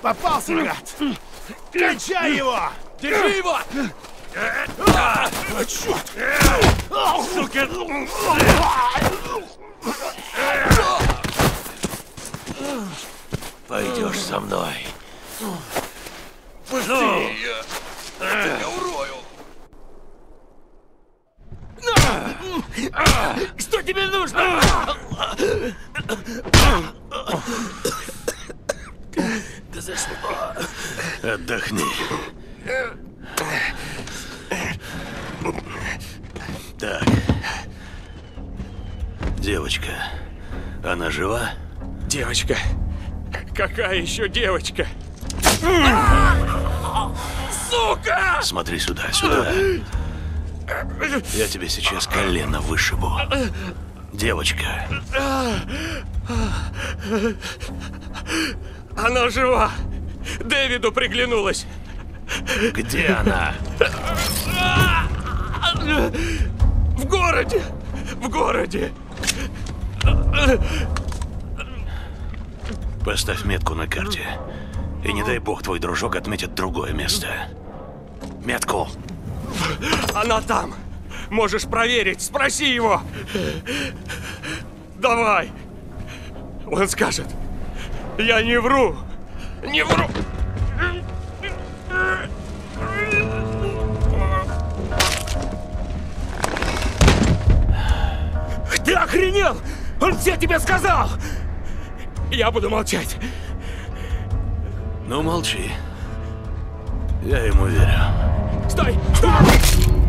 Попался, гад! Кончай его! Держи его! Черт! Сука! Пойдешь со мной. Пусти ее! Я тебя урою! Что тебе нужно? Да за что? Отдохни. Так. Девочка, она жива? Девочка. Какая еще девочка? Сука! Смотри сюда, сюда. Я тебе сейчас колено вышибу. Девочка, Она жива! Дэвиду приглянулась! где она? В городе! В городе! Поставь метку на карте. И не дай бог твой дружок отметит другое место. Метку. Она там! Можешь проверить, спроси его! Давай! Он скажет. Я не вру! Не вру! Ты охренел! Он все тебе сказал! Я буду молчать. Ну, молчи. Я ему верю. Стой! Стой!